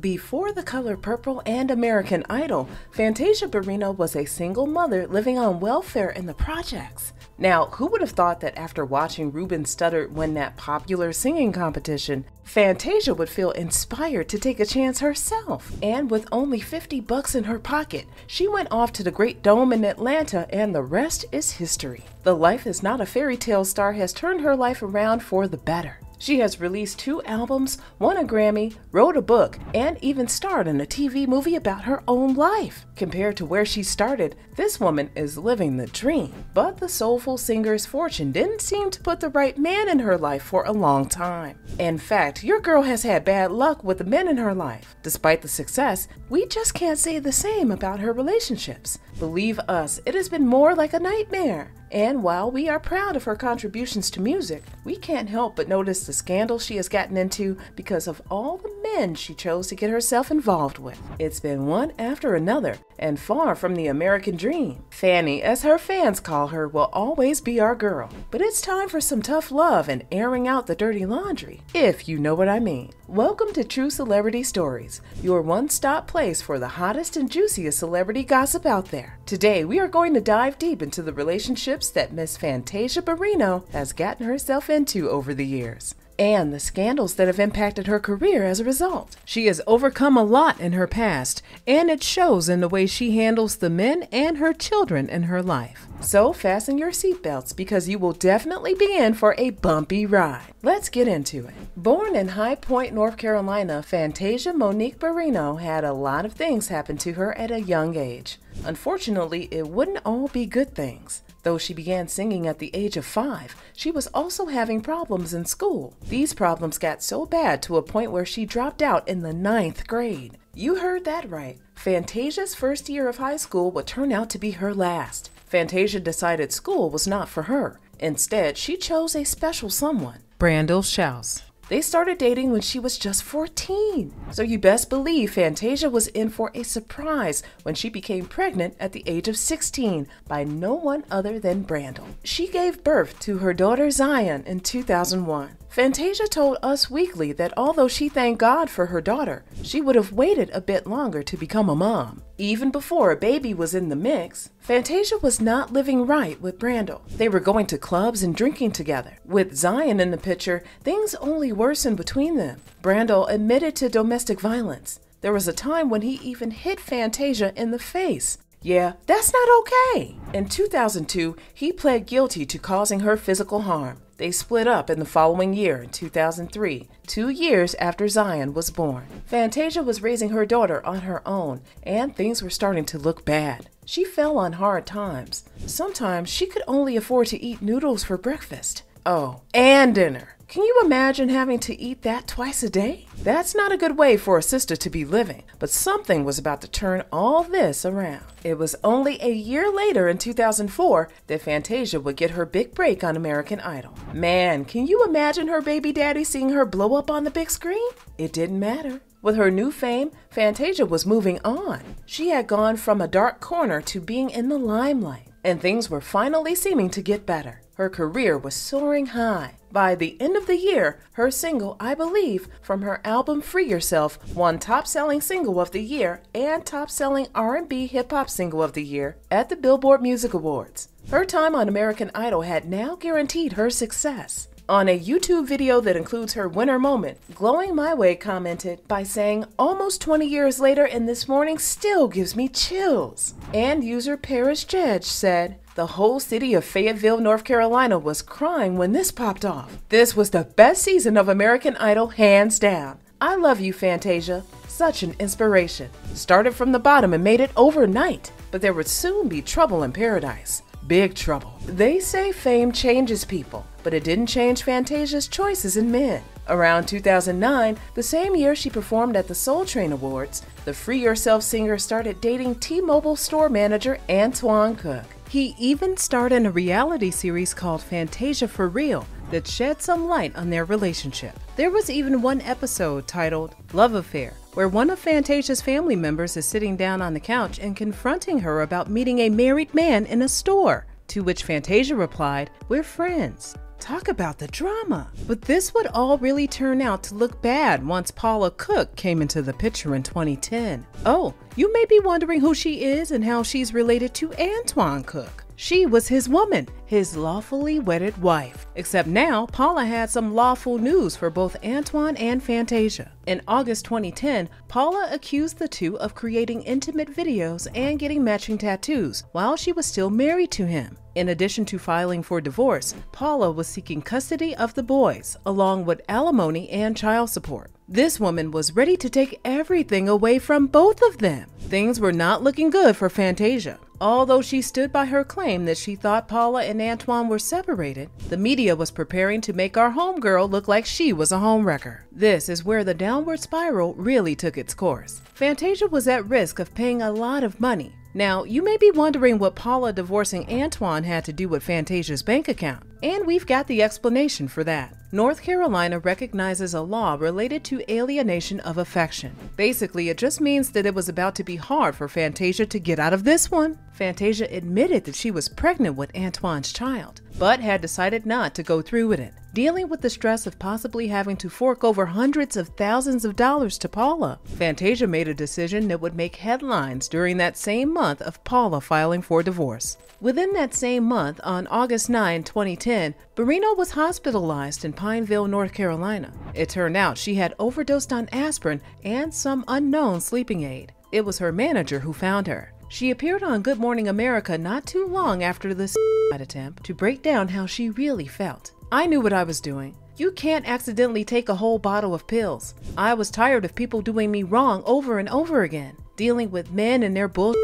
Before The Color Purple and American Idol, Fantasia Barrino was a single mother living on welfare in the projects. Now, who would have thought that after watching Ruben Studdard win that popular singing competition, Fantasia would feel inspired to take a chance herself? And with only 50 bucks in her pocket, she went off to the Great Dome in Atlanta, and the rest is history. The Life is Not a Fairy Tale star has turned her life around for the better. She has released two albums, won a Grammy, wrote a book, and even starred in a TV movie about her own life. Compared to where she started, this woman is living the dream. But the soulful singer's fortune didn't seem to put the right man in her life for a long time. In fact, your girl has had bad luck with the men in her life. Despite the success, we just can't say the same about her relationships. Believe us, it has been more like a nightmare. And while we are proud of her contributions to music, we can't help but notice the scandal she has gotten into because of all the men she chose to get herself involved with. It's been one after another, and far from the American dream. Fanny, as her fans call her, will always be our girl. But it's time for some tough love and airing out the dirty laundry, if you know what I mean. Welcome to True Celebrity Stories, your one stop place for the hottest and juiciest celebrity gossip out there. Today, we are going to dive deep into the relationships that Miss Fantasia Barrino has gotten herself into over the years and the scandals that have impacted her career as a result. She has overcome a lot in her past, and it shows in the way she handles the men and her children in her life. So fasten your seatbelts because you will definitely be in for a bumpy ride. Let's get into it. Born in High Point, North Carolina, Fantasia Monique Barrino had a lot of things happen to her at a young age. Unfortunately, it wouldn't all be good things. Though she began singing at the age of five, she was also having problems in school. These problems got so bad to a point where she dropped out in the ninth grade. You heard that right. Fantasia's first year of high school would turn out to be her last. Fantasia decided school was not for her. Instead, she chose a special someone, Brandel Shouse. They started dating when she was just 14. So you best believe Fantasia was in for a surprise when she became pregnant at the age of 16 by no one other than Brandel. She gave birth to her daughter Zion in 2001. Fantasia told Us Weekly that although she thanked God for her daughter, she would have waited a bit longer to become a mom. Even before a baby was in the mix, Fantasia was not living right with Brandel. They were going to clubs and drinking together. With Zion in the picture, things only worsened between them. Brandel admitted to domestic violence. There was a time when he even hit Fantasia in the face. Yeah, that's not okay. In 2002, he pled guilty to causing her physical harm. They split up in the following year, in 2003, two years after Zion was born. Fantasia was raising her daughter on her own, and things were starting to look bad. She fell on hard times. Sometimes she could only afford to eat noodles for breakfast. Oh, and dinner. Can you imagine having to eat that twice a day? That's not a good way for a sister to be living, but something was about to turn all this around. It was only a year later in 2004 that Fantasia would get her big break on American Idol. Man, can you imagine her baby daddy seeing her blow up on the big screen? It didn't matter. With her new fame, Fantasia was moving on. She had gone from a dark corner to being in the limelight, and things were finally seeming to get better. Her career was soaring high. By the end of the year, her single, I Believe, from her album Free Yourself, won top-selling single of the year and top-selling R&B hip-hop single of the year at the Billboard Music Awards. Her time on American Idol had now guaranteed her success. On a YouTube video that includes her winner moment, Glowing My Way commented by saying, Almost 20 years later and this morning still gives me chills. And user Paris Jedge said, the whole city of Fayetteville, North Carolina was crying when this popped off. This was the best season of American Idol, hands down. I love you, Fantasia. Such an inspiration. Started from the bottom and made it overnight, but there would soon be trouble in paradise. Big trouble. They say fame changes people, but it didn't change Fantasia's choices in men. Around 2009, the same year she performed at the Soul Train Awards, the Free Yourself singer started dating T Mobile store manager Antwaun Cook. He even starred in a reality series called Fantasia for Real that shed some light on their relationship. There was even one episode titled Love Affair, where one of Fantasia's family members is sitting down on the couch and confronting her about meeting a married man in a store. To which Fantasia replied, We're friends. Talk about the drama. But this would all really turn out to look bad once Paula Cook came into the picture in 2010. Oh, you may be wondering who she is and how she's related to Antwaun Cook. She was his woman, his lawfully wedded wife. Except now, Paula had some lawful news for both Antwaun and Fantasia. In August 2010, Paula accused the two of creating intimate videos and getting matching tattoos while she was still married to him. In addition to filing for divorce, Paula was seeking custody of the boys, along with alimony and child support. This woman was ready to take everything away from both of them. Things were not looking good for Fantasia. Although she stood by her claim that she thought Paula and Antwaun were separated, the media was preparing to make our homegirl look like she was a homewrecker. This is where the downward spiral really took its course. Fantasia was at risk of paying a lot of money. Now, you may be wondering what Paula divorcing Antwaun had to do with Fantasia's bank account, and we've got the explanation for that. North Carolina recognizes a law related to alienation of affection. Basically, it just means that it was about to be hard for Fantasia to get out of this one. Fantasia admitted that she was pregnant with Antwaun's child, but had decided not to go through with it. Dealing with the stress of possibly having to fork over hundreds of thousands of dollars to Paula, Fantasia made a decision that would make headlines during that same month of Paula filing for divorce. Within that same month, on August 9, 2010, Barrino was hospitalized in Pineville, North Carolina. It turned out she had overdosed on aspirin and some unknown sleeping aid. It was her manager who found her. She appeared on Good Morning America not too long after the attempt to break down how she really felt. I knew what I was doing. You can't accidentally take a whole bottle of pills. I was tired of people doing me wrong over and over again, dealing with men and their bullshit.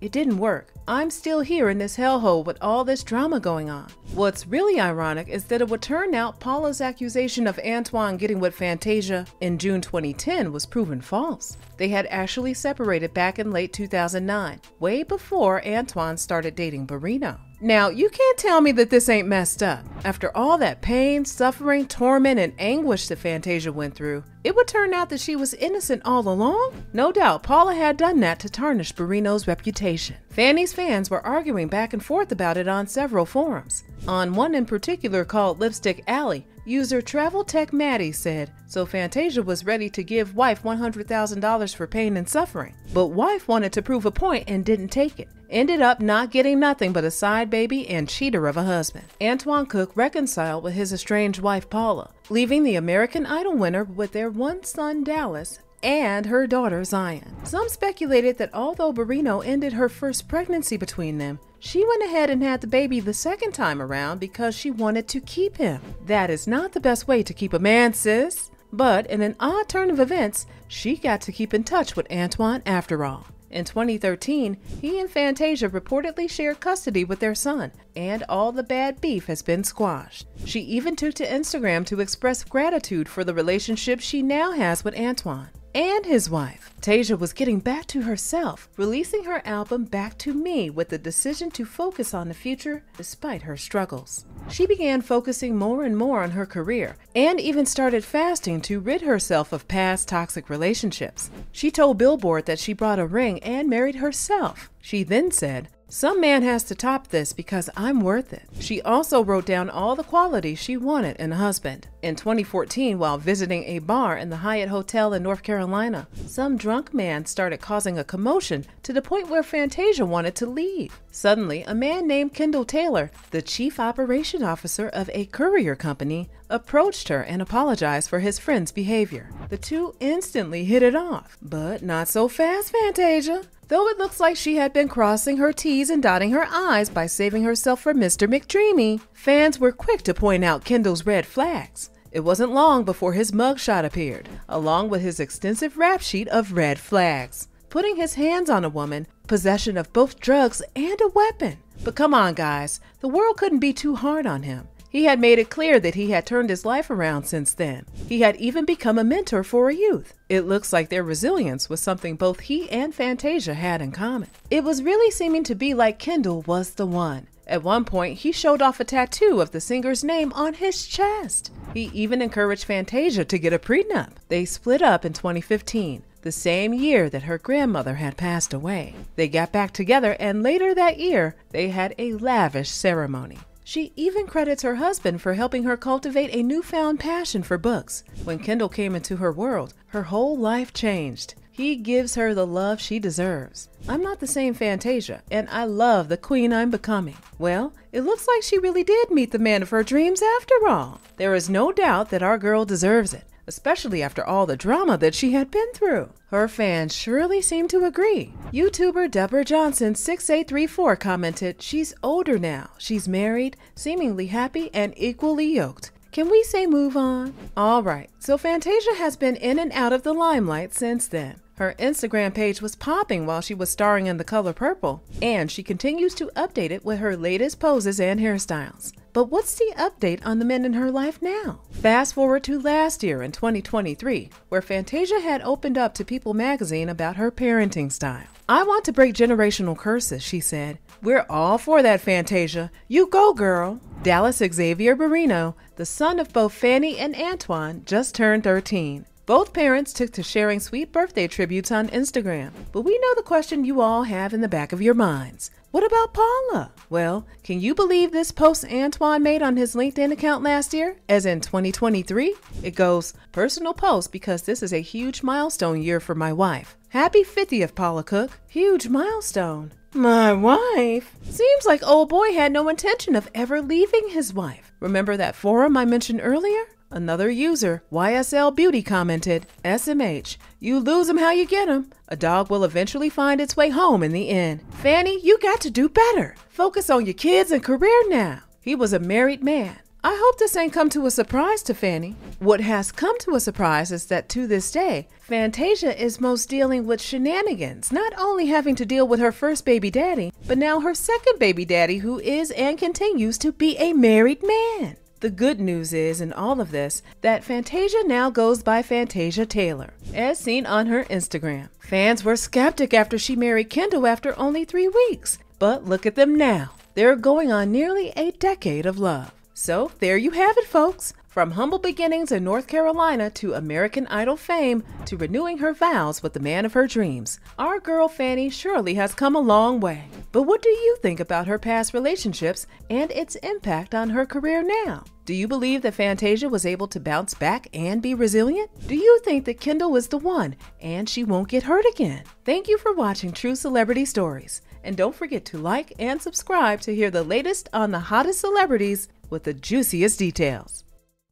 It didn't work. I'm still here in this hellhole with all this drama going on. What's really ironic is that it would turn out Paula's accusation of Antwaun getting with Fantasia in June 2010 was proven false. They had actually separated back in late 2009, way before Antwaun started dating Barrino. Now, you can't tell me that this ain't messed up. After all that pain, suffering, torment, and anguish that Fantasia went through, it would turn out that she was innocent all along? No doubt Paula had done that to tarnish Barrino's reputation. Fanny's fans were arguing back and forth about it on several forums. On one in particular called Lipstick Alley, user Travel Tech Maddie said, so Fantasia was ready to give wife $100,000 for pain and suffering. But wife wanted to prove a point and didn't take it. Ended up not getting nothing but a side baby and cheater of a husband. Antwaun Cook reconciled with his estranged wife Paula, leaving the American Idol winner with their one son Dallas and her daughter Zion. Some speculated that although Barrino ended her first pregnancy between them, she went ahead and had the baby the second time around because she wanted to keep him. That is not the best way to keep a man, sis. But in an odd turn of events, she got to keep in touch with Antwaun after all. In 2013, he and Fantasia reportedly shared custody with their son, and all the bad beef has been squashed. She even took to Instagram to express gratitude for the relationship she now has with Antwaun and his wife. Tasia was getting back to herself, releasing her album Back to Me with the decision to focus on the future despite her struggles. She began focusing more and more on her career and even started fasting to rid herself of past toxic relationships. She told Billboard that she brought a ring and married herself. She then said, some man has to top this because I'm worth it. She also wrote down all the qualities she wanted in a husband. In 2014, while visiting a bar in the Hyatt Hotel in North Carolina, some drunk man started causing a commotion to the point where Fantasia wanted to leave. Suddenly, a man named Kendall Taylor, the chief operation officer of a courier company, approached her and apologized for his friend's behavior. The two instantly hit it off, but not so fast, Fantasia. Though it looks like she had been crossing her T's and dotting her I's by saving herself for Mr. McDreamy, fans were quick to point out Kendall's red flags. It wasn't long before his mugshot appeared, along with his extensive rap sheet of red flags. Putting his hands on a woman, possession of both drugs and a weapon. But come on, guys, the world couldn't be too hard on him. He had made it clear that he had turned his life around since then. He had even become a mentor for a youth. It looks like their resilience was something both he and Fantasia had in common. It was really seeming to be like Kendall was the one. At one point, he showed off a tattoo of the singer's name on his chest. He even encouraged Fantasia to get a prenup. They split up in 2015 the same year that her grandmother had passed away. They got back together, and later that year, they had a lavish ceremony. She even credits her husband for helping her cultivate a newfound passion for books. When Kendall came into her world, her whole life changed. He gives her the love she deserves. I'm not the same Fantasia, and I love the queen I'm becoming. Well, it looks like she really did meet the man of her dreams after all. There is no doubt that our girl deserves it, especially after all the drama that she had been through. Her fans surely seem to agree. YouTuber Deborah Johnson 6834 commented, She's older now. She's married, seemingly happy, and equally yoked. Can we say move on? All right, so Fantasia has been in and out of the limelight since then. Her Instagram page was popping while she was starring in The Color Purple, and she continues to update it with her latest poses and hairstyles. But what's the update on the men in her life now? Fast forward to last year in 2023, where Fantasia had opened up to People magazine about her parenting style. I want to break generational curses, she said. We're all for that, Fantasia. You go, girl. Dallas Xavier Barrino, the son of both Fanny and Antwaun, just turned 13. Both parents took to sharing sweet birthday tributes on Instagram. But we know the question you all have in the back of your minds. What about Paula? Well, can you believe this post Antwaun made on his LinkedIn account last year, as in 2023? It goes, Personal post because this is a huge milestone year for my wife. Happy 50th, Paula Cook. Huge milestone. My wife? Seems like old boy had no intention of ever leaving his wife. Remember that forum I mentioned earlier? Another user, YSL Beauty, commented, SMH, you lose him how you get him. A dog will eventually find its way home in the end. Fanny, you got to do better. Focus on your kids and career now. He was a married man. I hope this ain't come to a surprise to Fanny. What has come to a surprise is that to this day, Fantasia is most dealing with shenanigans, not only having to deal with her first baby daddy, but now her second baby daddy, who is and continues to be a married man. The good news is in all of this that Fantasia now goes by Fantasia Taylor, as seen on her Instagram. Fans were skeptic after she married Kendall after only three weeks, but look at them now. They're going on nearly a decade of love. So there you have it, folks. From humble beginnings in North Carolina to American Idol fame to renewing her vows with the man of her dreams, our girl Fanny surely has come a long way. But what do you think about her past relationships and its impact on her career now? Do you believe that Fantasia was able to bounce back and be resilient? Do you think that Kendall is the one and she won't get hurt again? Thank you for watching True Celebrity Stories. And don't forget to like and subscribe to hear the latest on the hottest celebrities with the juiciest details.